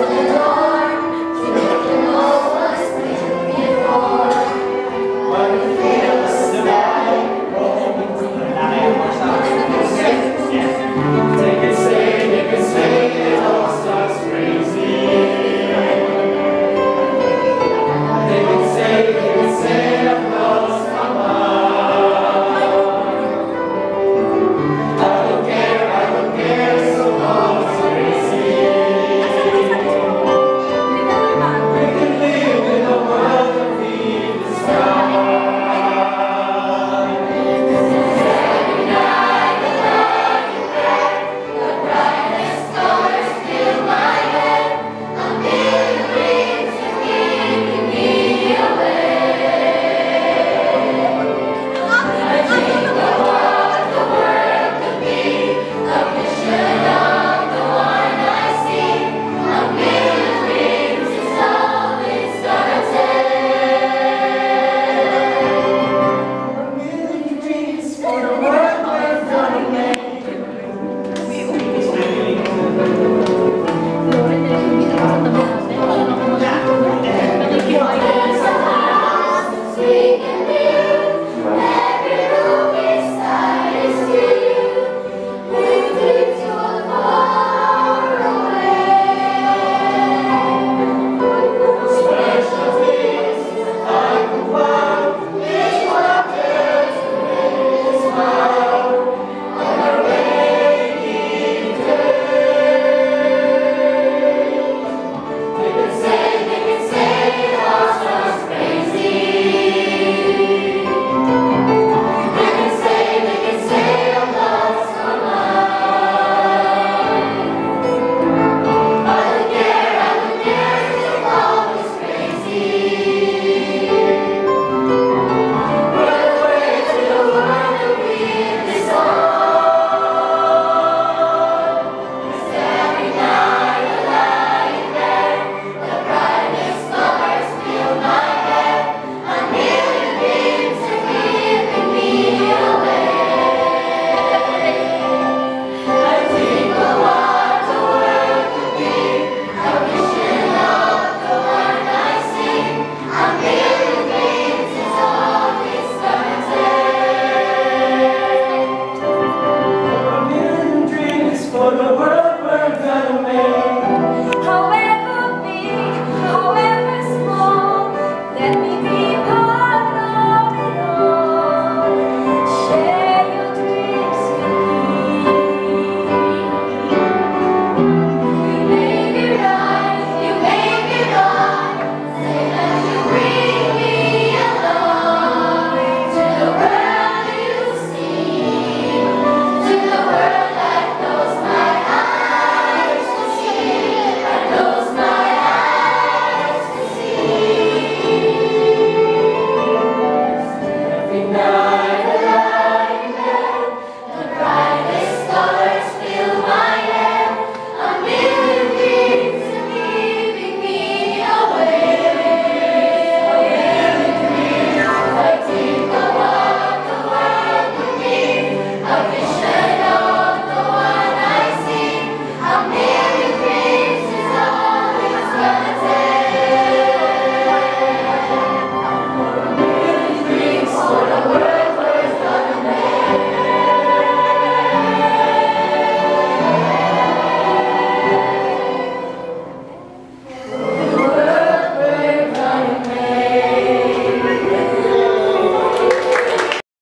Lord.